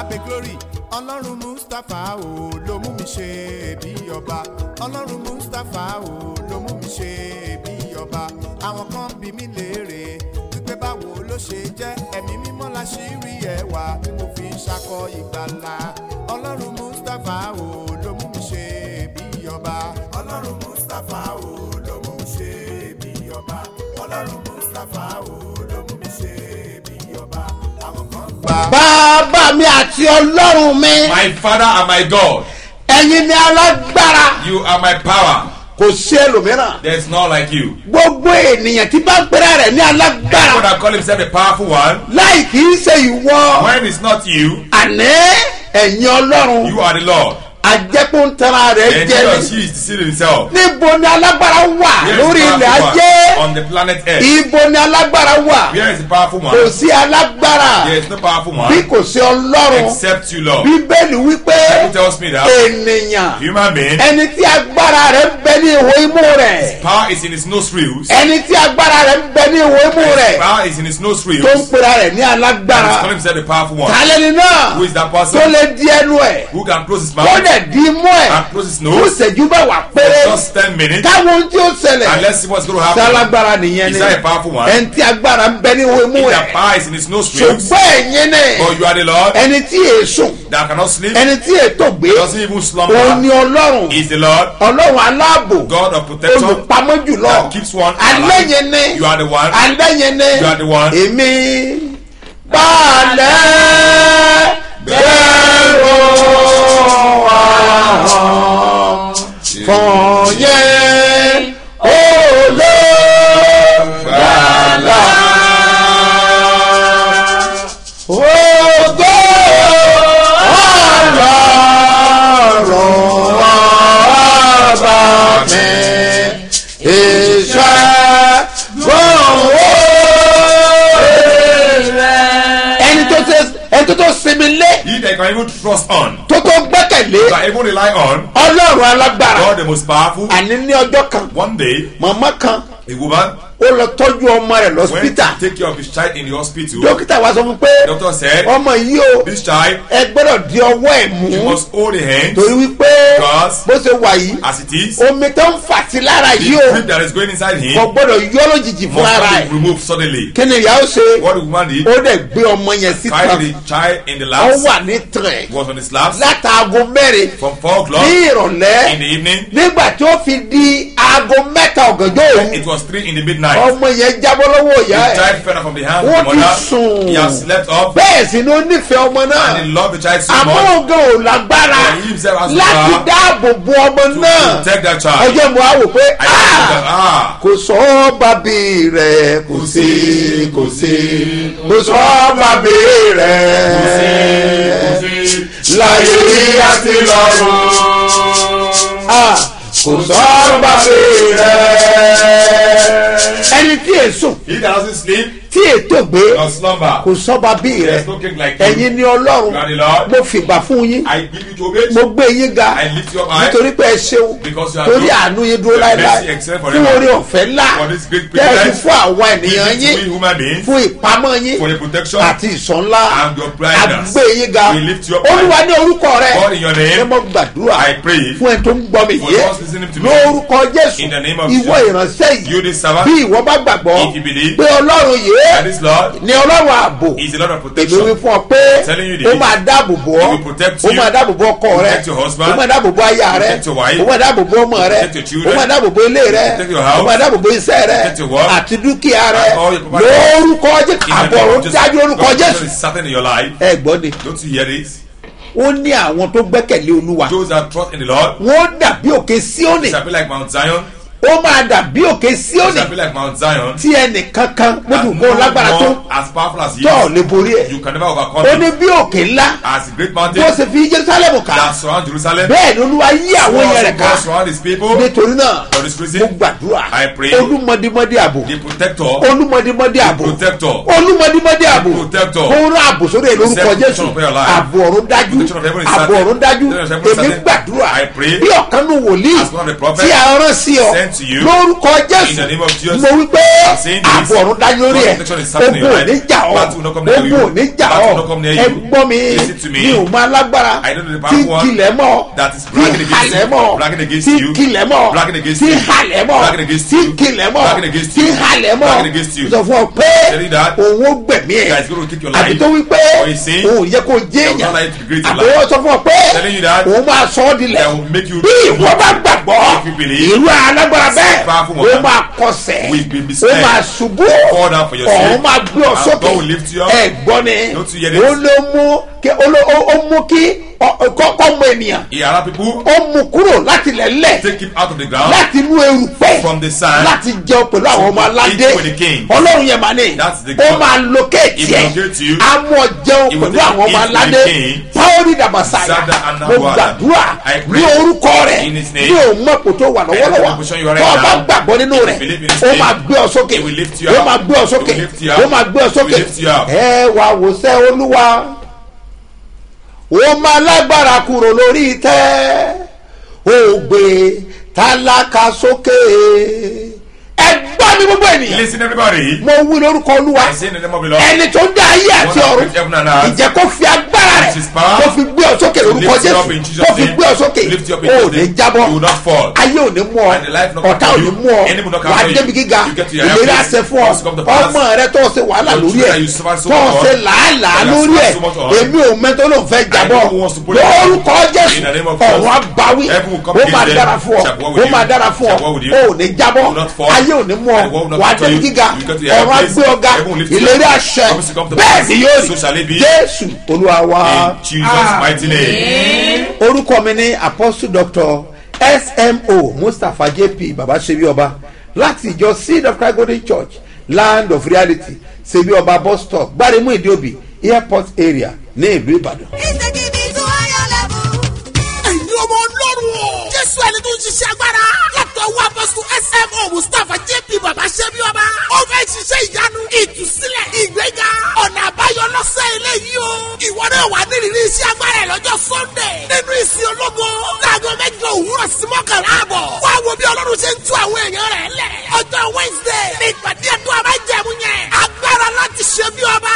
abe glory ọlọ́run mustapha o ló mú mi ṣe bí ọba. Ọlọ́run mustapha o ló mú mi ṣe bí ọba. Àwọn kan bí mi léèrè wípé báwo ló ṣe jẹ́. Ẹ̀mí mímọ́ la ṣì rí ẹwà tí mo fi ṣakọ ìgbàlà. Ọlọ́run mustapha o ló mú mi ṣe bí ọba. Ọlọ́run mustapha o ló mú mi ṣe bí ọba. Ọlọ́run mustapha o bàbá. Mi àti ọlọ́run mi. My Father and my God, ẹ̀yin ni alágbára. You are my power. kò sí ẹlòmíràn. There's none like you. gbogbo ènìyàn tí bá gbéra rẹ̀ ní alágbára. That call himself a powerful one, láì kì í ṣe ìwọ. When it's not you, àní ẹ̀yin ọlọ́run. you are the Lord. Àjẹpọ̀ ń tara rẹ̀ jẹ ní. níbo ni alágbára wà lórí ilẹ̀ Earth? ibo ni alágbára wà? Kò sí alágbára. Bí kò sí ọlọ́run. Bíbélì wípé ènìyàn ẹni tí agbára rẹ̀ ń bẹ ní ìwò imú rẹ̀. Power is in his nostrils. ẹni tí agbára rẹ̀ ń bẹ ní ìwò imú rẹ̀. Power is in his nostrils. tó ń pera rẹ̀ ní alágbára. Tàlẹ́ni náà. Who is that tó lè di ẹnu ẹ̀ Lè di imú ẹ̀ fún ìṣẹ́jú mẹ́wàá for péré just 10 minutes? káwọn tí ó ṣẹlẹ̀ alágbára nìyẹn ni. Ẹni tí agbára ń bẹ ní in his nostrils, ṣùgbọ́n the Lord. ẹni tí sleep, ẹni tí ètò gbé òun ni ọlọ́run. Is the Lord, ọlọ́run aláàbò. God of protection, olùpamọ́ jùlọ alẹ́ yẹn ni. You are the one. alẹ́ yẹn ni. You are the one. èmi balẹ̀ bẹ̀rù. àwọn fún yẹn sinmi lé. He that can even trust on, tó tó gbẹ́kẹ̀lé. Can even rely on, ọlọ́run alágbára. God the most powerful. àní ní ọjọ́ kan. One day, màmá kan. a woman ó lọ tọ́jú ọmọ rẹ̀ lọ́sítà to take care of his child in the hospital. dókítà wa sọ fún pé Doctor said, ọmọ yìí o This child, ẹ gbọ́dọ̀ di ọwọ́ ẹ̀ mú. you must hold the hand torí wípé Because- bó ṣe wà yìí omi tó ń fà sí lára yìí o kò gbọ́dọ̀ yọ lójijì fún ara ẹ̀ kí ni ìyá ó ṣe? What the woman did, ó dẹ̀ gbé ọmọ yẹn sí the ó wà ní tẹ̀ látàgò mẹ́rin. From 4 o'clock ní ìrọ̀lẹ́. nígbà tí ó fi di aago mẹ́ta ọ̀gànjọ́ òru It was 3 in the midnight. ọmọ yẹn jábọ́ lọ́wọ́ ìyá ẹ̀. wọ́n ti sùn. Bẹ́ẹ̀ sì ni ó nífẹ̀ẹ́ ọmọ náà. Much. àmọ́ọ̀gán ò lágbára. Láti power dáàbò bo ọmọ náà. ọjọ́ mo á wò pé "Ah, ah, kò sọ ọ́ bàbí rẹ̀ kò sí kò sí. kò sọ ọ́ bàbí rẹ̀. Láyé rí àti lọ́rùn Ah, kò sọ ọ́ bàbí rẹ̀. Ẹni tí èso he doesn't sleep tí ètò gbé kò sọ bàbí rẹ̀. Ẹ̀yin ni ọlọ́run. Mo fìgbà fún yín. Mo gbé yín ga. Nítorí pé ẹ ṣeun. Torí àánú yín dúró láéláé. fún orí ọ̀fẹ́ ńlá. Tẹ́ẹ̀sì fún àwa ènìyàn yín. fún ìpamọ́ yín. Àti ìsọ̀ ńlá. Àgbé yín ga. Olúwa ní orúkọ rẹ. Ẹ mọ gbàdúrà? Fún ẹ tó ń gbọ́ mi. Yé lórúkọ jésù. Ìwọ ìránṣẹ́ yìí. Bí ìwọ bá gbàgbọ́ pé ọlọ́run yìí ni ọlọ́run ààbò. is a Lord of èmi wí protection. fún ọ pé ó máa dáàbò bò ọ́. Ó máa dáàbò bò ọkọ rẹ. Ó máa dáàbò bò aya rẹ. Ó máa dáàbò bò ọmọ rẹ. Ó máa dáàbò bò ilé rẹ. Ó máa dáàbò bò iṣẹ́ rẹ. Àti dúkìá rẹ. Lórúkọ jésù In the àbọ̀ name ọ̀run of Jesus. dájú lórúkọ jésù. Ẹ gbọ́ ni. Ó ní àwọn tó gbẹ́kẹ̀lé olúwa. Wọ́n dàbí òkè síónì ó máa dàbí òkè síónì. Tí ẹnìkankan that gbójú no kó lágbára tó tọ́ lè borí ẹ̀. ó ní bí òkè ńlá bó ṣe fi jerusalem ká. bẹ́ẹ̀ ni olúwa yí àwọn èèyàn rẹ̀ ká. Nítorí náà mo gbàdúrà. I pray. olúmọdémọdé àbò the protector, olúmọdémọdé àbò protector, olúmọdémọdé àbò protector, kó rán àbò sórí ẹ̀ lórúkọ jésù of your life. àbò ọ̀run dájú. Protection of heaven is àbò certain. ọ̀run dájú. Èmi gbàdúrà. Bí ọ̀kan nù wòlíì tí a rán sí ọ to you. lórúkọ jésù. Mo wí pé ààbò ọ̀run dájú lórí ẹ̀. Ogun ò ní jà ọ́. Ogun ò ní jà ọ́. ẹ gbọ́ mi. Mi ò máa lágbára. Tí kìlẹ̀ mọ́. tí halẹ̀ you, mọ́. Tí kìlẹ̀ mọ́. Tí halẹ̀ mọ́. Tí you, kìlẹ̀ mọ́. Tí halẹ̀ mọ́. Bragging against you. sọ fún ọ pé òun ó gbẹ̀mí ẹ̀. Life. tó wí pé òun yẹ kó jẹ́ èèyàn àbí wọ́n sọ fún ọ pé òun máa sọ ọ́ dilẹ̀. bí ìwọ bá gbàgbọ́ irú alágbára bẹ́ẹ̀ ó máa kọsẹ̀ ó máa ṣubú. Sake. máa gbé ọ sókè. God will lift you up. ẹ gbọ́ ni. Ó ló mú kí ó ló ó- ó mú kí ọ- kọ́kọ́ mú ènìyàn. Allow people ó mú kúrò láti lẹ̀lẹ̀ take him out of the ground. láti inú erùpẹ̀. From the sand. láti jẹun pẹ̀lú àwọn ọmọ aládé eat with the king. ọlọ́run yẹn máa ní That's the ó God. máa locate He will ẹ̀ locate you. á mú ọ jẹun pẹ̀lú àwọn ọmọ aládé. Zada and mo gbàdúrà ní orúkọ rẹ̀. ní òun mọ̀pọ̀ tó wà lọ́wọ́lọ́wọ́. tó o bá gbàgbọ́ nínú rẹ̀ ó máa gbé ọ sókè. Ó máa gbé ọ sókè. ó máa gbé ọ sókè. ẹ wà wòsẹ́ olúwa ó máa lágbára kúrò lórí tẹ́. Ó gbé tálákà sókè. Ẹ gbọ́ mi gbogbo ènìyàn. Listen everybody. mo wí lórúkọ olúwa. Ẹni tó dá ayé àti ọ̀run. ìjẹ́ kó fi agbára rẹ̀ kó fi gbé ọ sókè lórúkọ jésù. kó fi gbé ọ sókè ó Jesus' ní jábọ́. Ayé ò ní mú ọ. Ọ̀tá ò ní mú ọ. Wà á débi gíga. Place. àṣẹ fún ọ. Ọmọ rẹ tó ṣe wàhálà lórí ẹ. tó ṣe làálàá lórí ẹ. èmi ò mẹ́tọ́ ló ń fẹ́ jábọ́. lórúkọ jésù. Ọ̀run come ó máa dára fún ọ. Ó máa dára fún ọ. you. ó ní jábọ́. Ayé ò ní mú ọ. Wà á débi gíga. ọ̀run àgbé ọ̀gá ìlérí àṣẹ. Bẹ́ẹ̀ ni yóò rí. Jésù olúwa wa In Jesus' mighty name. orúkọ mi ní apostle doctor smo mustapha jp baba sebi ọba láti ìjọ seed of christ golden church land of reality sebi ọba bus stop gbaremu ìdíòbí airport area ní ìlú ìbàdàn. Bọ́sù smo mustapha jp baba ṣẹ́bi ọba. ó fẹ́ ṣiṣẹ́ ìyanu ìtúsílẹ̀ ìgbéga ọ̀nà àbáyọ lọ́sẹ̀ eléyìí o. ìwọ náà wà nírìírí iṣẹ́ agbára ẹ̀ lọ́jọ́ sunday. nínú ìsìn ológo láago mẹ́jọ òwúrọ̀ sí mọ́kànlá àbọ̀. wá wo bí ọlọ́run ṣe ń tú àwọn èèyàn rẹ̀ lẹ̀. ọjọ́ wednesday ní ìpàdé ẹ̀dùn abájẹ̀mú yẹn. agbára láti ṣe bí ọba.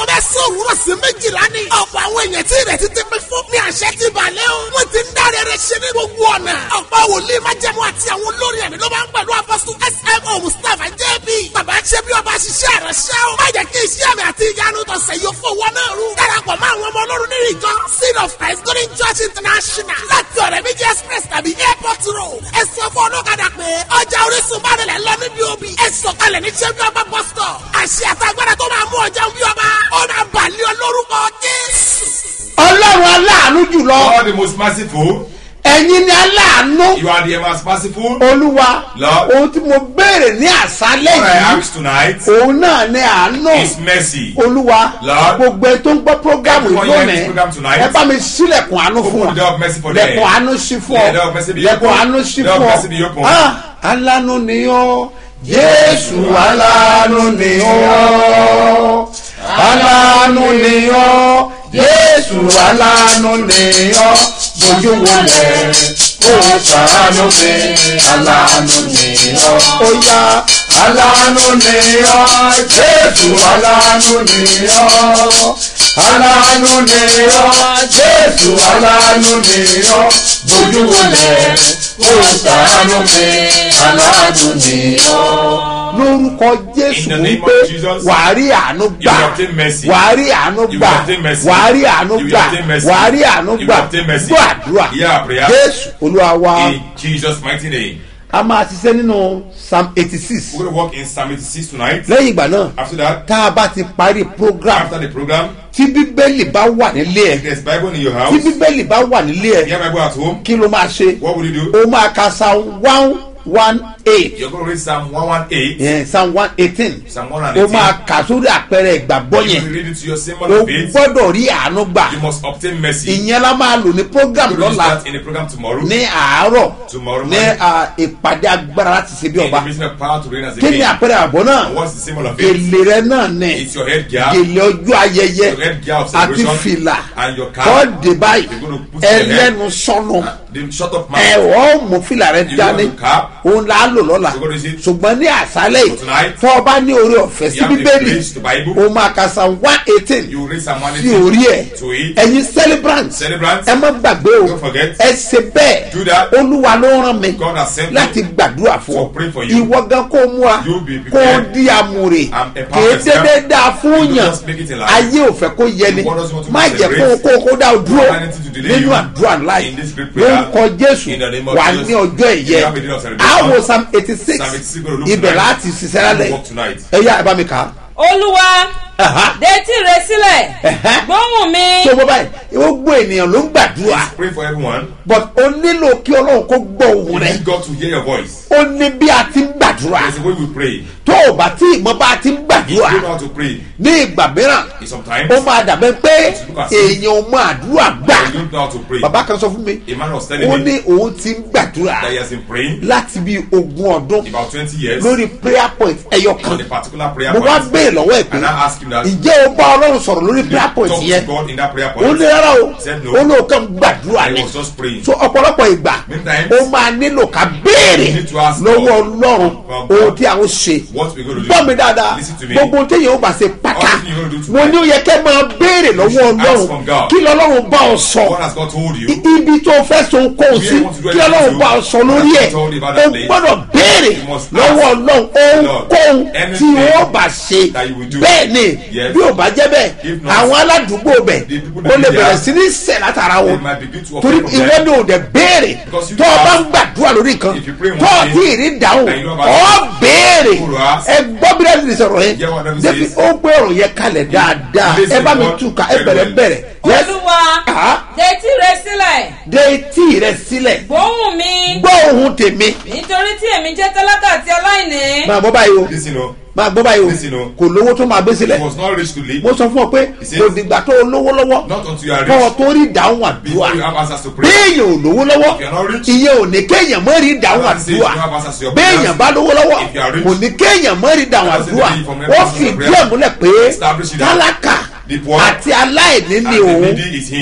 Aago mẹ́sàn-án òwúrọ̀ sí méjìlá ni. ọ̀pọ̀ àwọn èèyàn tí ìrètí ti pín fún ní àṣẹ ti balẹ̀ o. wọ́n ti ń dáre rẹ̀ ṣe ní gbogbo ọ̀nà. ọ̀pọ̀ wòlíì májẹ̀mú àti àwọn olórin ẹ̀mí ló máa ń pẹ̀lú apọ́sù smo mustapha jb. bàbá ṣe bí ọba ṣiṣẹ́ ìránṣẹ́ o. má jẹ́ kí iṣẹ́ àmì àti ìyanu tọ̀sẹ̀ yóò fowó náà rú. darapọ̀ mọ́ àwọn ọmọ ọlọ́run nínú ìjọ seed of christ golden church international láti ọ̀rẹ́ méjì express tàbí airport road. ẹ sọ fún ọlọ́kadà pé ọjà orísun bá nílẹ̀ lọ níbi òbí. ẹ sọ̀kalẹ̀ ní ṣe bí ọba bus stop. àṣẹ àtàgbàdà tó máa mú ọjà bí jùlọ God the most merciful. ẹ̀yin ni aláàánú You are the most merciful. olúwa Lord. ohun tí mo béèrè ní àṣálẹ̀ What I yìí ask tonight òun náà ni àánú is mercy. olúwa Lord. gbogbo ẹ tó ń gbọ́ Everyone yìí lónìí program tonight. ẹ bá mi sílẹ̀kùn àánú fún Open wa the door of mercy for them. lẹ̀kùn àánú sí fún ọ the door of mercy be lẹ̀kùn open. àánú sí fún open. ọ Ah, aláàánú ni ọ jésù aláàánú ni ọ aláàánú ni ọ jésù aláàánú ni ọ bójú wọlé kó o sàánú mi aláàánú ni ọ. Ó yá aláàánú ni ọ jésù aláàánú ni ọ. Aláàánú ni ọ jésù aláàánú ni ọ. Bójú wọlé kó o sàánú mi aláàánú ni ọ. Lórúkọ jésù wípé wàá rí àánú you gbà wàá rí àánú You gbà wàá rí àánú You gbà wàá rí àánú You gbà. gbọ́ àdúrà. Jésù olúwa wa. A máa ṣiṣẹ́ nínú psalm eighty six We're going to work in Psalm 86 tonight. lẹ́yìn ìgbà náà After that, tá a bá ti parí program after the program, tí bíbélì bá wà nílé ẹ if there's Bible in your tí house, bíbélì bá wà nílé you ẹ have Bible at home, kí ló máa ṣe? what will you do? o máa ka psalm one one eight You're to read Psalm 118. yẹn psalm one eighteen Psalm o 118. máa kà sórí àpẹẹrẹ ìgbàgbọ́ You yẹn will read it to your symbol o of faith. gbọ́dọ̀ rí àánú gbà You must obtain mercy. ìyẹn la máa lò ní program You will lọ́la that in the program tomorrow. ní àárọ̀ Tomorrow ní morning. à, ìpàdé agbára láti ṣe bí In ọba the mission of power to reign as a kí ni king. àpẹẹrẹ àbọ̀ náà And what's the symbol of faith? gèlè rẹ náà ní It's your head gear. gèlè ọjọ́ ayẹyẹ Your head gear of àti celebration. fìlà And your cap. kọ́ọ̀dé báyìí You're to put your head. ẹlẹ́nu sọnù The shut up mú fìlà rẹ You dání want to cap. Òun là á lò lọ́la. Ṣùgbọ́n ní àṣálẹ̀ yìí tọ́ ọ bá ní orí ọ̀fẹ́ sí bíbélì o máa ka san one eighteen Psalm sí 118. orí ẹ̀. ẹ̀yin celebrant ẹ má gbàgbé o. ẹ ṣe bẹ́ẹ̀. Olúwa ló rán mi láti gbàdúrà fún ọ. ìwọ gan kó mú wa You be kó di àmúre I'm a kìí dédé dáa fún yàn. ayé ò fẹ́ kó want to má jẹ́ kó kó kó dá o dúró nínú àdúrà láì. in this great ló prayer. ń kọ jésù wà ní ọjọ́ ìyẹ a àwọn psalm eighty six Psalm 86 gonna look ibẹ̀ láti ṣiṣẹ́ lálẹ́. Tonight. ẹ bá mi kà á. olúwa dẹ́tí rẹ sílẹ̀. Gbóhùn mi. Tó bọ́ báyìí gbogbo ènìyàn ló ń gbàdúrà. Pray for everyone. But o nílò kí ọlọ́run kó gbọ́ ohùn You rẹ need God to hear your voice. ó ní bí a ti ń gbàdúrà a way we pray. tó o bá tí ìmọ̀ bá a ti ń You gbàdúrà don't know how to pray. ní ìgbà mìíràn Sometimes ó máa dàbẹ́ pé èèyàn ò mọ àdúrà gbà you don't know how to pray. bàbá kan sọ fún mi A man was telling ó me ní òun ti ń gbàdúrà that he has been praying láti bí ogún ọdún about 20 years lórí prayer point ẹyọ kan on a particular prayer mo wá point. béèrè lọ́wọ́ ẹ̀ pé And I asked him that. ǹjẹ́ o bá ọlọ́run sọ̀rọ̀ lórí prayer point Talk to yẹn God in that prayer ó point. ní rárá o Said no. ó ní o kàn gbàdúrà I ni was just praying. So ọ̀pọ̀lọpọ̀ ìgbà ó máa nílò ká béèrè lọ́wọ́ ọlọ́run ohun tí a ó ṣe. Gbọ́ mi dáadáa. Gbogbo téèyàn ó bá ṣe pátá mo ní ó yẹ kẹ́ máa béèrè lọ́wọ́ ọlọ́run. kí lọ́lọ́run bá ọ sọ. Ibi tó fẹ́ so kó o sí kí anything ọlọ́run to, bá ọ sọ lórí ẹ̀. o gbọ́dọ̀ béèrè lọ́wọ́ ọlọ́run. ohunkóhun tí ó bá ṣe. bẹ́ẹ̀ ni bí ò bá jẹ́ bẹ́ẹ̀ àwọn aládùúgbò bẹ̀ that lè bẹ̀rẹ̀ sí ní sẹ̀ látara wọn. torí offend from ìwọ them. ni ò dẹ̀ béèrè tó o bá ń gbàdúrà lórí nǹkan tó o ì rí dáhùn ọ béèrè. Ẹ gbọ́ bí dáhùn sọ̀rọ̀ yẹn. Says. ó gbé ọ̀rọ̀ yẹn kalẹ̀ dáadáa. ẹ bá mi God túkà ẹ bẹ̀rẹ̀ bẹ̀rẹ̀. Yes. olúwa Ah. dẹ́tí rẹ sílẹ̀. Dé etí rẹ sílẹ̀. Gbóhùn mi. Gbọ́ ohun tèmi. Nítorí tí èmi jẹ́ tálákà àti aláìní. Báyìí o máa gbọ́ báyìí o kò lówó tó máa gbé sílẹ̀. mo sọ fún ọ pé kò dìgbà tó o lówó lọ́wọ́ kọ́ ọ tó rí ìdáhùn àdúrà. Béèyàn ò lówó lọ́wọ́ ìyẹn ò ní kéèyàn mọ́ rí ìdáhùn àdúrà. béèyàn bá lówó lọ́wọ́ kò ní kéèyàn mọ́ rí ìdáhùn àdúrà. ó díẹ̀ prayer. múlẹ̀ pé tálákà àti aláìní ni òun.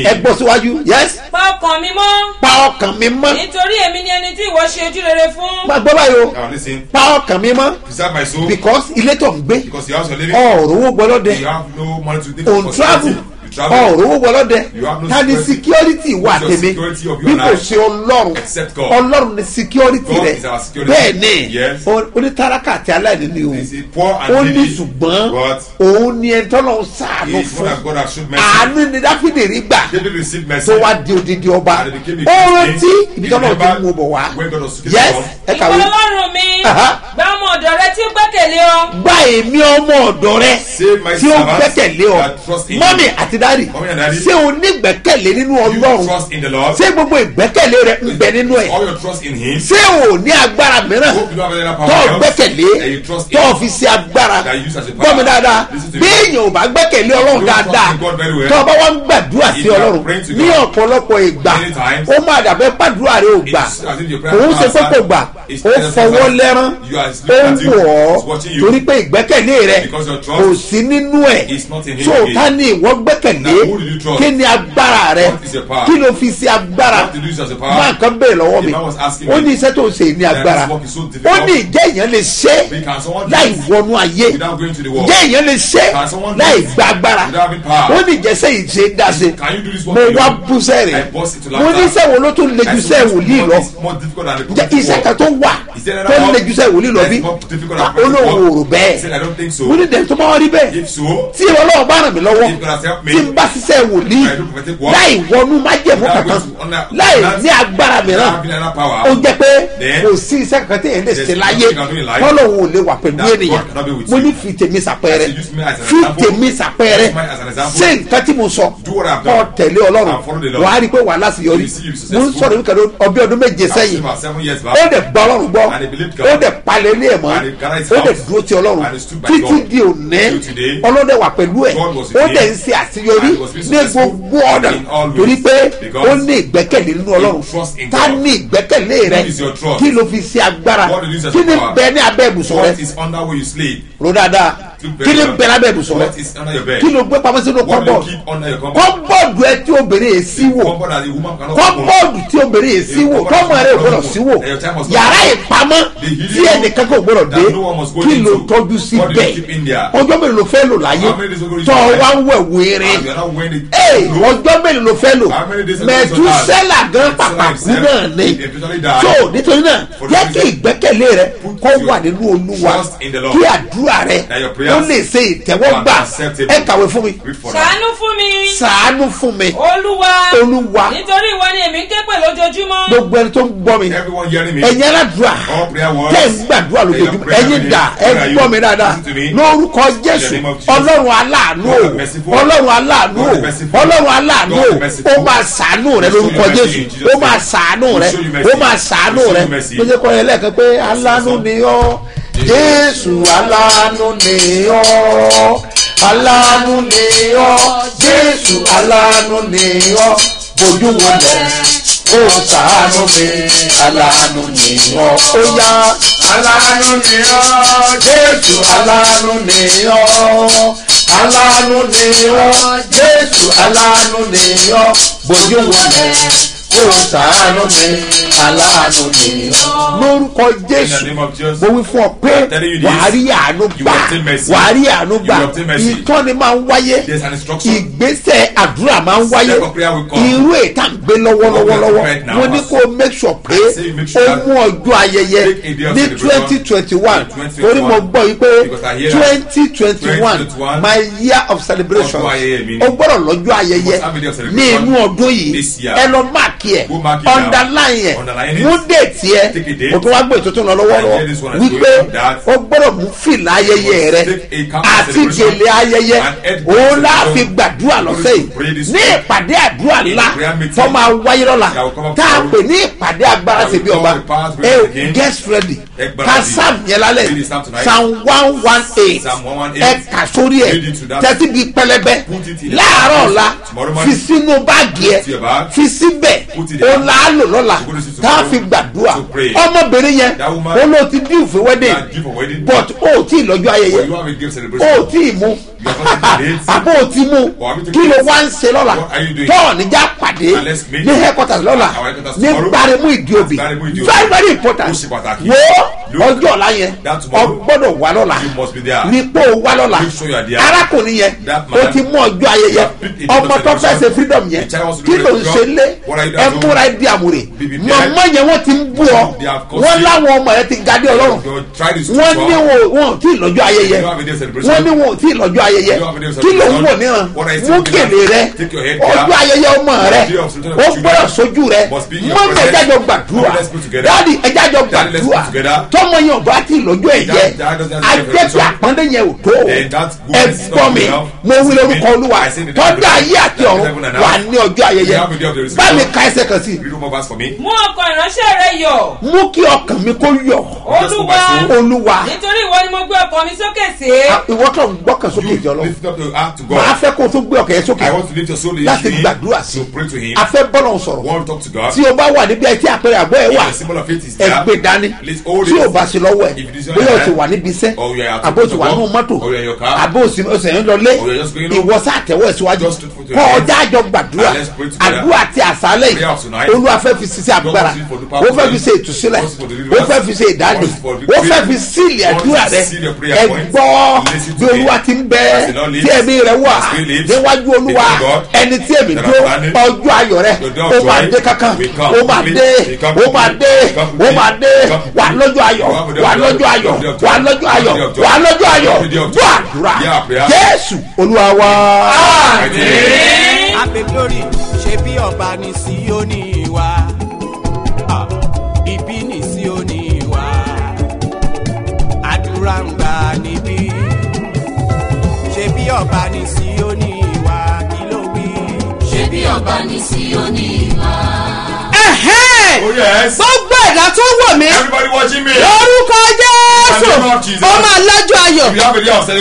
ẹ gbọ́ síwájú. Yes. Pa ọkàn mi mọ́. Pa ọkàn mi mọ́. Nítorí èmi ni ẹni tí ìwọ ṣe ojú rere fún. Máa gbọ́ báyìí o. Now listen. pa ọkàn mi mọ́. Preserve my soul. because ilé tó ń gbé. Because you have your living. ọ̀rọ̀ owó gbọ́lọ́dẹ You have no money to take for. You travel. Ọ̀rọ̀ owó gbọ́lọ́dẹ You have no ta ni security. wà tèmi? bí kò ṣe ọlọ́run. Ọlọ́run ni security rẹ. bẹ́ẹ̀ ni. Onítàràkà àti aláìní ni o. Ó ní ṣùgbọ́n òun ni ẹni tọ́lọ́ ń sàánú fún. àánú ni dáfídì rí gbà tó wá di odidi ọba. Ó rántí ibi tọ́lọ́ ti mú bọ̀ wá. where God was taking yes him. ẹ ìwọ kàwé ọlọ́run mi Aha. gba ọmọ ọ̀dọ̀ rẹ tí ó gbẹ́kẹ̀lé ọ. Gba èmi ọmọ ọ̀dọ̀ rẹ tí ó gbẹ́kẹ̀lé ọ. Mọ́mì you. àti dádì. ṣé o ní gbẹ́kẹ̀lé nínú ọlọ́run? ṣé gbogbo ìgbẹ́kẹ̀lé rẹ ń bẹ nínú ẹ̀? Ṣé o ní agbára mìíràn? Tó gbẹ́kẹ̀lé tó fi ṣe agbára. That you use as a gbọ́ mi power. dáadáa bí me. èèyàn ò bá gbẹ́kẹ̀lé ọlọ́run dáadáa tó o bá ń gbàdúrà sí ọlọ́run ní ọ̀pọ̀lọpọ̀ ìgbà ó máa dàbẹ́ pàdúrà rẹ ò gbà. òun ṣe pé answered. kò gbà. It's ó just fọwọ́ like are ó ń wọ̀ ọ́ torí pé ìgbẹ́kẹ̀lé rẹ kò sí nínú ẹ̀. so again. ta ni ìwọ gbẹ́kẹ̀lé? Kí ni agbára rẹ? Kí ló fi ṣe agbára? Máa kan bẹ́ẹ̀ lọ́wọ́ mi. Ó ní iṣẹ́ tó ń ṣe ní agbára. ó ní ìjẹ́ èèyàn lè ṣe láì wọnú ayé. ìjẹ́ èèyàn lè ṣe láì gba agbára? ó ní ìjẹ́sẹ̀ yìí ṣe é dá work mo wá bú sẹ́rìn I burst into mo ní wo ló tún le ju wòlíì what lọ? iṣẹ́ kan tó wà. Tó another ju iṣẹ́ wòlíì lọ bí Ah, olóhùn òrò bẹ́ẹ̀. Mo ní dẹ̀ tó bá rí bẹ́ẹ̀. Tí ọlọ́run bá ràn mí lọ́wọ́ tí n bá ṣiṣẹ́ wòlíì láì wọnú májẹ̀mú kankan láì ní agbára mìíràn ó jẹ́ pé kò sí iṣẹ́ kankan tí èyàn lè ṣe láyé tọ́lọ́hún ò lè wà pẹ̀lú ènìyàn. mo ní fi tèmi sàpẹrẹ. Fi tèmi sàpẹrẹ. ṣé nǹkan tí mo sọ? Kọ́ tẹ̀lé ọlọ́run. Wàá rí pé wàá láṣeyọrí. Mo ń sọ̀rọ̀ ọdún méje sẹ́yìn. ó dẹ̀ gbọ́ ọlọ́run gbọ́ Ó dẹ̀ palẹ̀ ilé ẹ̀ mọ́. Ó dẹ̀ dúró ti ọlọ́run títí di òní. Ọlọ́dẹ wà pẹ̀lú ẹ̀. Ó dẹ̀ ń ṣe àṣeyọrí ní gbogbo ọ̀nà. torí pé ó ní ìgbẹ́kẹ̀lé nínú ọlọ́run. ta ní ìgbẹ́kẹ̀lé rẹ? kí ló fi ṣe agbára? Kí ni bẹ ní abẹ́ ibùsùn rẹ? What kí ni very bẹ well. lábẹ́ ibùsùn rẹ kí ló gbé pamọ́ sínú kọ́bọ̀dù kọ́bọ̀dù ẹ tí obìnrin yẹn sí wò. Kọ́bọ̀dù tí obìnrin yẹn sí wò. Tọ́mọ rẹ gbọdọ̀ sí wò. yàrá ìpamọ́ tí ẹnìkan kò gbọdọ̀ dé. kí ló tọ́jú sí bẹ́ẹ̀ ọjọ́ mélòó ló fẹ́ lò láyé? Tọ́ wá ń wẹ̀ it. ee ọjọ́ mélòó ló fẹ́ lò? Mẹ̀túsẹ́là gan pàpàkú náà ni. so nítorí náà jẹ́ kí ìgbẹ́kẹ̀lé rẹ kó wà nínú olúwa. kí àdúrà rẹ ó lè ṣe ìtẹ́wọ́gbà ẹ kàwé fún mi. Ṣàánú fún mi. Sàánú fún mi. Olúwa. Olúwa. Nítorí ìwọ ni èmi ń ké pè lójoojúmọ́. Gbogbo ẹni tó ń gbọ́ mi. Ẹ̀yin aládùúrà. Tẹ̀ ń gbàdúrà lójoojúmọ́. ẹ̀yin dà ẹ are gbọ́ mi dáadáa. Lórúkọ jésù. Ọlọ́run aláàánú o. Ọlọ́run aláàánú o. Ọlọ́run aláàánú o. Ó máa sàánú rẹ lórúkọ jésù. Ó máa He'll rẹ. ó máa show rẹ. you mercy. ló ṣe kọ́ ẹ lẹ́ẹ̀kan pé aláàánú ni ọ́ jésù aláàánú ni ọ́ aláàánú ni ọ́ jésù aláàánú ni ọ́ bójú wọlé ó sàánú mi aláàánú ni ọ́. Ó yá. Aláàánú ni ọ́ jésù aláàánú ni ọ́ aláàánú ni ọ́ jésù aláàánú ni ọ́ bójú wọlé ó sàánú mi. Aláàánú ni ọ́. lórúkọ jésù mo wí fún ọ pé I'm telling you this. wàá rí àánú gbà will obtain mercy. wàá rí àánú gbà. ìtọ́ni máa ń wáyé ìgbésẹ̀ àdúrà máa ń wáyé. irú ètà ń gbé lọ́wọ́lọ́wọ́ mo ní kó o make sure pé o that mú ọjọ́ ayẹyẹ ní twenty twenty one in 2021. torí mo gbọ́ yìí pé twenty twenty one 2021 my year of celebration. mi o gbọ́dọ̀ lọ́jọ́ ayẹyẹ ní inú ọdún yìí. this year. ẹ lọ máàkì ẹ underline ẹ mú déètì ẹ o tún wá gbé ètò lọ lọ́wọ́ I hear this one lọ́wọ́ as wípé o gbọ́dọ̀ mú fìlà ayẹyẹ rẹ àti gèlè ayẹyẹ. òun láàfin gbàdúrà lọ́sẹ̀ yìí. Ní ìpàdé àdúrà ńlá tó máa wáyé lọ́la tá a pè ní ìpàdé agbára ṣèbí come ọba. ẹ King. get ready. Ka sam yẹn lálẹ́. Psalm one one eight. Psalm 118. ẹ kà sórí ẹ. Tẹ́tí bíi pẹlẹbẹ. Láàárọ̀ ọ̀la fi sínú báàgì ẹ. Fi síbẹ̀ The ó bag. láàlò lọ́la tá a fi gbàdúrà. Ọmọbìnrin yẹn ó ló ti dín fún wedding. But ó tí ì lọ́jọ́ ayẹyẹ. Celebration. tí ì mú. You have not taken dates. àbó ò tí mú. Kí ló wá ń ṣe lọ́la? Tọ́ọ̀ níjà pàdé ní headquarters lọ́la. Ní Gbaremu Ìdíòbí. very very important. Wo ọjọ́ ọ̀la yẹn ọgbọ́dọ̀ wà lọ́la. You must be there. ní pé o wà lọ́la. Arákùnrin yẹn o ti mú ọjọ́ ayẹyẹ. ọmọ tó fẹ́ ṣe freedom yẹn. Kí ló ń ṣe lé ẹ múra ẹ di àmúre màmá yẹn wọ́n ti ń bú ọ. Wọ́n láwọn ọmọ rẹ ti gadé ọlọ́run. Wọ́n ní wọn wọn tí lọ́jọ́ ayẹyẹ. wọ́n ní wọn tí lọ́jọ́ ayẹyẹ. Kí ló ń wò níran mú doing? rẹ. Ọjọ́ ayẹyẹ ọmọ rẹ. ó gbọ́dọ̀ sojú rẹ. Mọ́mí presence. ẹjájọ gbàdúrà. Dáàdi Daddy, let's gbàdúrà. tọmọ yẹn bá tí lọ́jọ́ ẹ̀yẹ ajẹ́pẹ́ àpọ́ndé yẹn ò tó. Ẹ gbọ́ mi. mo wí lórúkọ olúwa. Tọ́jú ayé àti ọ̀run. wà ní ọjọ́ ayẹyẹ. We have ẹsẹ̀ kan sí. Read more verse for me. mú ọkàn ìránṣẹ́ rẹ yọ̀. Mú kí ọkàn mi kó yọ. Olúwa. Olúwa. Nítorí ìwọ ni mo gbé ọkàn mi sókè sí. Ìwọ kan gbọ́kàn sókè You ìjọ lọ lift up your heart to màá God. fẹ́ kó o tún gbé ọkàn yẹn sókè. I want to lift your soul in láti him gbàdúrà sí. to pray to him. a fẹ́ bọ́lọ̀ sọ̀rọ̀. Want to talk to God. tí o bá wà níbi ẹ tí àpẹẹrẹ àgbọ̀ ẹ wà The symbol of faith is ẹ there. gbé dání. tí o bá sí lọ́wọ́ ẹ bóyá o ti wà níbi iṣẹ́ you àbó o ti wà nínú mọ́tò you àbó o sì ń you going home. ìwọ sá àtẹ̀wọ́ ẹ̀ síwájú. Kọ́ ọjà àjọ gbàdúrà. Àdúrà ti àṣálẹ̀ Olúwa fẹ́ fi ṣiṣẹ́ agbára. ó fẹ́ fi ṣe ìtúsílẹ̀. Ó fẹ́ fi ṣe ìdájọ́ ó fẹ́ fi wants àdúrà rẹ. ẹ gbọ́ bí olúwa ti ń bẹ tí ẹ̀mí rẹ wà níwájú olúwa ẹni tí are planning, ọjọ́ ayọ̀ rẹ ó máa dé kankan ó máa dé ó máa dé ó máa dé wà lọ́jọ́ ayọ̀ wà lọ́jọ́ ayọ̀ wà lọ́jọ́ ayọ̀ wà lọ́jọ́ ayọ̀ gbọ́ àdúrà. Jésù olúwa wa. Ape glory ṣe bí ọba ní Síónì wa. Ah, Ibi ní Síónì wa. Àdúrà ń gbà níbí. Ṣe bí ọba ní Síónì wa. Kí ló wí? ṣe bí ọba ní Síónì wá. ẹ̀hẹ́n Oh yes. gbogbo ẹ̀dá tó wò mí. Everybody watching me. lórúkọ jésù. Ó máa lọ́jọ́ ayọ̀.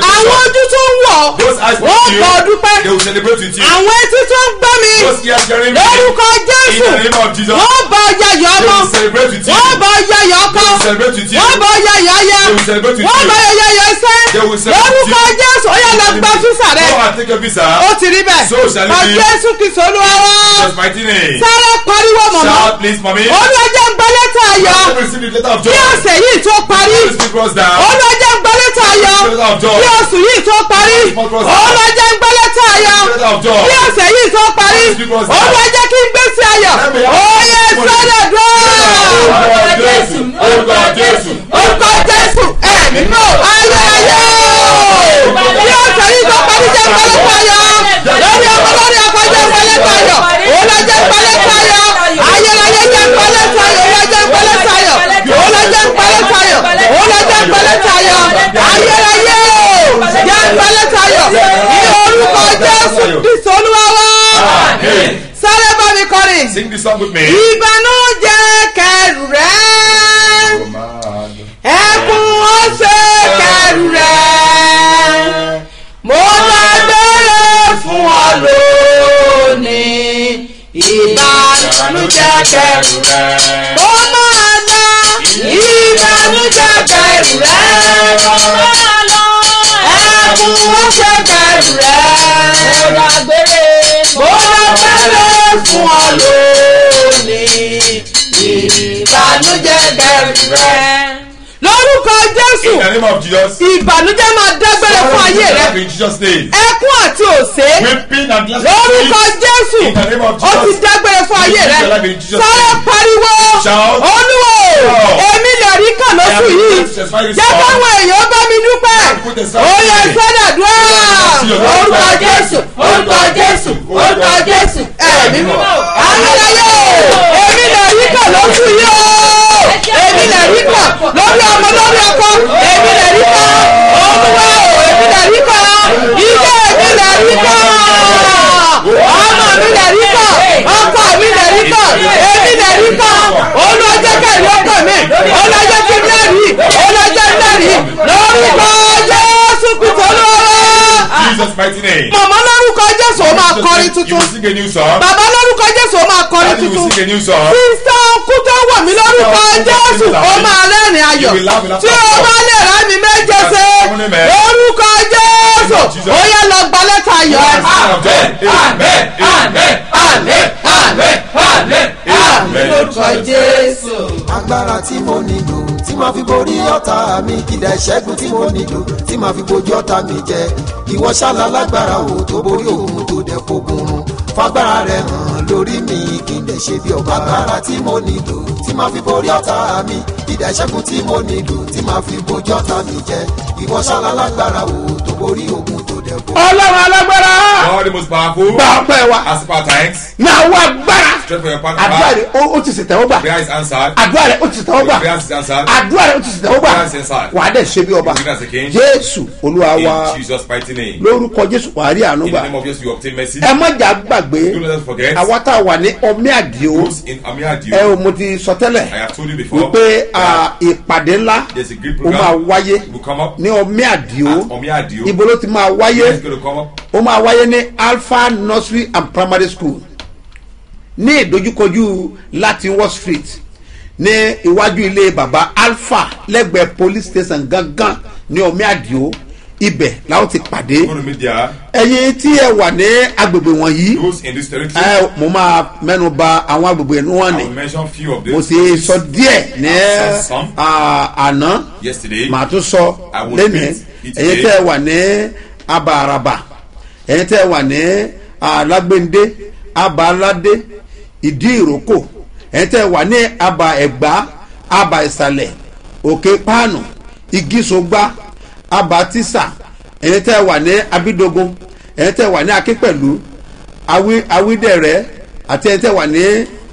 Àwọn ojú tó ń wọ̀ those eyes wọ́n with you, bọ̀ dúpẹ́. they will celebrate with you. àwọn etí tó ń gbọ́ mi. Lórúkọ jésù. Wọ́n ọmọ will celebrate with you. wọ́n ọkọ will celebrate with you. wọ́n They will celebrate with wọ́n you. bọ̀ yayọ̀ ẹsẹ̀ They will celebrate with lórúkọ jésù. Ó yẹ lọ gba físà rẹ. Ó ti rí bẹ́ẹ̀. So shall it ọ be. jésù Jesus mighty name. sáré pariwo mọ̀mọ́ olùwàjẹ́ ń gbọ́ lẹ́tà ayọ̀. Joy. ọ̀sẹ̀ yìí tó parí olùwàjẹ́ ń gbọ́ lẹ́tà ayọ̀. Kí oṣù yìí tó parí olùwàjẹ́ ń gbọ́ lẹ́tà ayọ̀. Kí ọ̀sẹ̀ yìí tó parí olùwàjẹ́ kí n gbé sí ayọ̀ oyè sọ́dọ̀ dùn. Orúkọ Jésù. Orúkọ Jésù. orúkọ jésù ẹ̀mí mọ́ ayé ayé bí ọ̀sẹ̀ yìí tó parí jẹ́ pẹ́lẹ́pẹ́ ayọ̀ lórí ọmọ lórí ọkọ jẹ́ pẹ́lẹ́pẹ́ ayọ̀ òun jẹ́ pẹ́lẹ́pẹ́ ayọ̀ ayérayé jẹ́ pẹ́lẹ́pẹ́ ayọ̀ òun jẹ́ pẹ́lẹ́pẹ́ ayọ̀ òun jẹ́ pẹ́lẹ́pẹ́ ayọ̀ òun jẹ́ pẹ́lẹ́pẹ́ ayọ̀ ayérayé jẹ́ pẹ́lẹ́pẹ́ ayọ̀ ní orúkọ jésù kristu olúwa wá. Amen. sáré bá mi kọrin. Sing this song with me. ìbànújẹ́ kẹrù rẹ̀. Ẹkún ọ̀sẹ̀ kẹrù rẹ̀. Mo lágbére fún ọ lónìí. Ìbànújẹ́ kẹrù rẹ̀. Mo máa lọ ìbànújẹ́ kẹrù rẹ̀ ọ̀sẹ̀ kẹrù rẹ̀ mo lágbére mo lágbére fún ọ lónìí. Ìbànújẹ́ kẹrù rẹ̀ lórúkọ jésù In the name of Jesus. ìbànújẹ́ máa dágbére fún ayé rẹ. In Jesus' name. ẹkún àti òsè. Lórúkọ jésù ó ti dágbére fún ayé rẹ. sáré pariwo. Shout. olúwo Shout. èmi lè rí kàn lóṣù I am yìí. Jẹ́ káwọn èèyàn bá mi dúpẹ́. Today. sọ́dọ̀dúrà orúkọ jésù orúkọ jésù orúkọ jésù. Ẹ̀mí mímọ́. Ayérayé èmi lè rí kàn lóṣù yìí o. Èmi lè rí kàn lórí ọmọ lórí ọkọ. Èmi lè rí kàn olúwa o èmi lè rí kàn ilé èmi lè rí kàn ọmọ mi lè rí kàn ọkọ mi lè rí kàn èmi lè rí kàn olùwàjẹ kẹrin ọkọ mi olùwàjẹ kí n lẹ́rìí olùwàjẹ lẹ́rìí lórúkọ jésù kìtọ́ lọ́wọ́ Jesus mighty name. mọ̀mọ́ lórúkọ jésù ó máa kọrin You tuntun will sing a new song. bàbá lórúkọ jésù ó máa kọrin Daddy will tuntun sing a new song. sísá ọkú tó wọ̀ mí lórúkọ jésù ó máa rẹ́rìn ayọ̀ tí ó bá lè rẹ́ mi méje ṣe lórúkọ jésù ó yẹ lọ gba lẹ́tà ayọ̀ Amen. Amen. Amen. àmín àmín àmín lórúkọ jésù. agbára tí mo nílò tí màá fi borí ọ̀tá mi kìdá ìṣẹ́gun tí mo nílò tí màá fi bojú ọ̀tá mi jẹ. Ìwọ ṣáàlà lágbára wo tó borí òun tó dẹ̀ run. Fagbára rẹ hàn lórí mi kí n dẹ̀ ṣe bí ọba agbára tí mo nílò tí màá fi borí ọ̀tá mi kìdá ìṣẹ́gun tí mo nílò tí màá fi bojú ọ̀tá mi jẹ ìwọ ṣáàlà lágbára wo tó borí òun tó dẹ̀ run. ọlọ́run alágbára God the most powerful. gba ọpẹ́ wa As per thanks. náà wá agbára Strength for your àdúrà partner. rẹ ó ó ti tẹ́wọ́ gbà Prayer is answered. àdúrà rẹ ó ti tẹ́wọ́ gbà Prayer is answered. àdúrà rẹ ó ti tẹ́wọ́ gbà Prayer is answered. wà á dẹ̀ ṣe bí ọba You as a king. jésù olúwa wa In Jesus' mighty name. lórúkọ jésù wà á rí àánú In the gbà name of Jesus, you obtain mercy. ẹ má jà gbàgbé Do not forget. àwa tá a wà ní ọmí àdìo ẹ ò mo ti sọ tẹ́lẹ̀ wípé ìpàdé ńlá ó máa wáyé ní ọmí àdìo ibo ló ti máa wáyé? Ó máa wáyé ní alpha nursery and primary school. Ní ìdojúkojú latin wall street ní iwájú ilé baba alpha lẹ́gbẹ̀ẹ́ police station gangan ní ọmí àdìo ibẹ̀ làwọn ti pàdé. Ẹ̀yin tí ẹ wà ní agbègbè wọ̀nyí ẹ mo máa mẹ́nu ba àwọn agbègbè ní wọ́n I ní will mention few of them. mo sì sọ díẹ̀ ní àná. Yesterday. màá tún sọ lẹ́nu ẹ̀yin tẹ́ ẹ wà ní abaraba ẹ̀yin tẹ́ ẹ wà ní alágbèndé abaládé ìdí ìrókò ẹ̀yin tẹ́ ẹ wà ní aba ẹ̀gbá aba ìsàlẹ̀ òkè páànù igisogba aba tísà ẹ̀yin tẹ́ wà ní abidogun ẹ̀yin tẹ́ wà ní akínpẹ̀lú awi awídẹ̀rẹ́ àti ẹ̀yin tẹ́ wà ní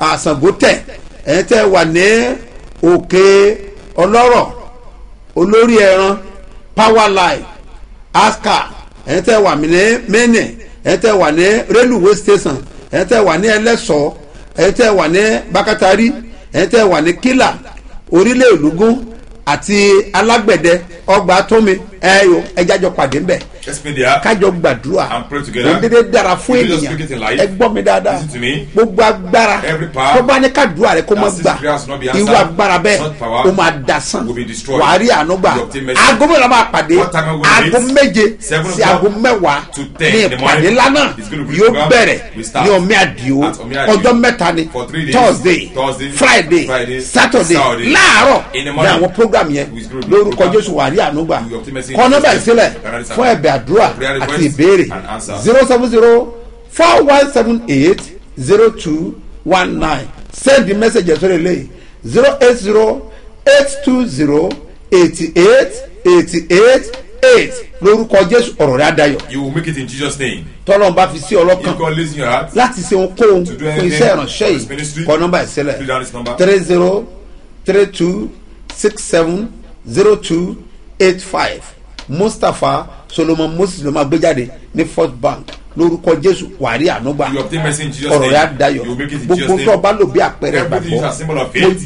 àsàngótẹ̀ ẹ̀yin tẹ́ wà ní òkè ọlọ́rọ̀ olórí ẹran power line aska ẹ̀yin tẹ́ wà ní mẹ́nẹ̀ ẹ̀yin tẹ́ wà ní railway station ẹ̀yin tẹ́ wà ní ẹlẹ́sọ̀ ẹ̀yin tẹ́ wà ní bakatari ẹ̀yin tẹ́ wà ní kila orílẹ̀ ológun àti alágbẹ̀dẹ ọgbà tómi ẹyọ ẹjájọ pàdé ńbẹ. Let's meet there. kájọ gbàdúrà. Òun dédé dára fún ènìyàn. ẹ gbọ́ mi dáadáa. gbogbo agbára tó bá ní kádùá rẹ kó mọ gbà. irú agbára bẹ́ẹ̀ ó máa dasán wàá rí àánú gbà. Aago la máa pàdé. Aago méje sí aago mẹ́wàá ní ìpàdé be yóò bẹ̀rẹ̀ ní omi àdìo. ọjọ́ mẹ́ta ni thursday friday saturday. Láàárọ̀ ní àwọn program yẹn. Lórúkọ jésù wàá rí àánú gbà. Kọ́ nọ́mbà ìsílẹ̀ Canada fún ẹ̀bẹ̀ àdúrà àti ìbéèrè. Zero seven zero four one seven eight zero two one nine. Send the message sórí eléyìí. Zero eight zero eight two zero eighty eight eighty eight eight. Lórúkọ jésù ọ̀rọ̀ rẹ̀ adayọ̀ You will make it in Jesus' name. tọ́lọ́n bá fi sí ọlọ́kàn láti ṣe ohunkóhun fún iṣẹ́ ìránṣẹ́ yìí. kọ́ nọ́mbà this number. three zero three two six seven zero two eight five mustapha solomon moses ló máa gbé jáde ní first bank lórúkọ jésù wàrí ànúgbà. Ọ̀rọ̀ it in gbogbo tó o bá lò bí àpẹẹrẹ ìgbàgbọ́ mo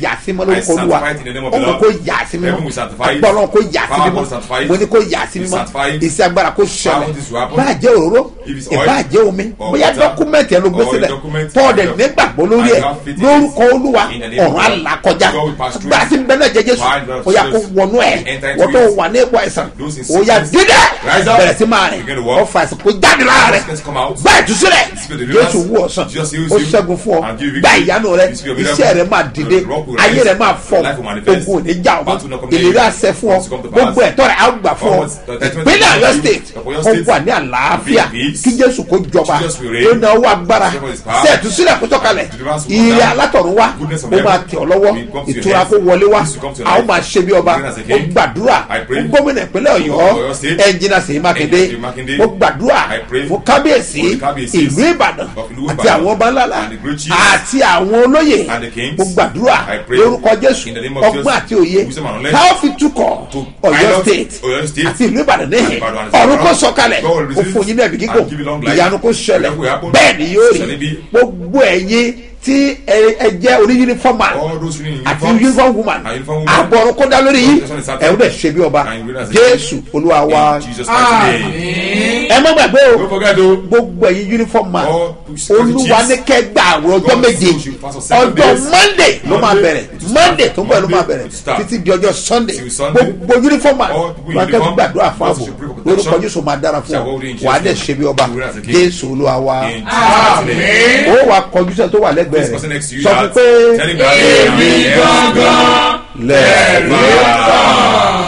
yà sí mọ́ lórúkọ olúwa. ọmọ kò yà sí sanctify it. agbọ́ ọlọ́run kò yà sí sanctify it. mo ní kò yà sí sanctify it. iṣẹ́ agbára kò happen. báà jẹ́ òróró ìbáà jẹ́ omi bóyá dọ́kúmẹ̀ntì ẹ̀ ló gbé sílẹ̀. tọ́ọ̀dẹ̀ nígbàgbọ́ lórí ẹ̀. lórúkọ olúwa ọ̀run through. Gbà ń bẹ́ẹ̀ jẹ́ jésù ó yà kó wọnú ẹ̀ wọ́n tó wà ní ipò àìsàn ó yà dídẹ́ bẹ̀rẹ̀ sí máa rìn. Ọ̀fà kó jáde lára Spirit of deliverance. jésù wú ọ̀sán. Ó ṣẹ́gun fún ọ. Victory. ìyanu rẹ. Iṣẹ́ rẹ máa dìde. Ayé rẹ máa fọ. ogun ò ní já ìlérí you. àṣẹ fún ọ. Gbogbo ẹ̀tọ́ rẹ á gbà fún ọ. Ìpínlẹ̀ ọ̀yọ́ state ó wà ní àlàáfíà. kí jésù kó jọba. Ó na owó agbára. Whatever is power. sí ẹ̀túsílẹ̀ kó tọ́kalẹ̀ down. alátọ̀run wá. Ó máa tẹ̀ ọ́ lọ́wọ́. Ìtura kó wọlé wá. Life. máa ṣe bí ọba. Ó gbàdúrà. Gómìnà ìpínlẹ̀ ọ̀yọ́. Ẹnjìnà sèyí mákindé. Ó gbàdúrà. Fún the kábíyèsí ìlú ìbàdàn àti àwọn ọba ńláńlá àti àwọn olóyè. ó gbàdúrà lórúkọ jésù ọgbọ́n àti òye. Knowledge. káwọ́ fi túkọ̀ To ọ̀yọ́ state àti ìlú ìbàdàn níhìn ọ̀run kò sọ̀kalẹ̀. Ó fún yín ní ẹ̀bí life. ìyanu kò ṣẹlẹ̀. Bẹ́ẹ̀ ni yóò rí. Gbogbo ẹ̀yin tí ẹ jẹ́ oní uniform man àti uniform woman. Àbọ̀rọ̀ kó dá lórí yìí ẹ̀ ń dẹ̀ ṣe bí ọba. Jésù olúwa wa. Ẹ má gbàgbé o. Gbogbo ẹ̀yin uniform man. Olúwa ní kẹgbà àwòrán ọjọ́ méje. ọjọ́ monday ló máa bẹ̀rẹ̀. monday tó ń bọ̀ ló máa bẹ̀rẹ̀. títí di ọjọ́ sunday. Gbogbo uniform man. Wọn kẹ́ gbàdúrà fún ààbò. lórúkọ jésù máa dára fún ọ. wà á dẹ̀ ṣe bí ọba. Jésù olúwa wa. Ó wà kọjú sẹ́ tó wà lẹ́gbẹ̀ẹ́ person rẹ̀ next to you sọ fún that pé tell him that èmi gangan lẹ́ẹ̀rí lẹ́ẹ̀rí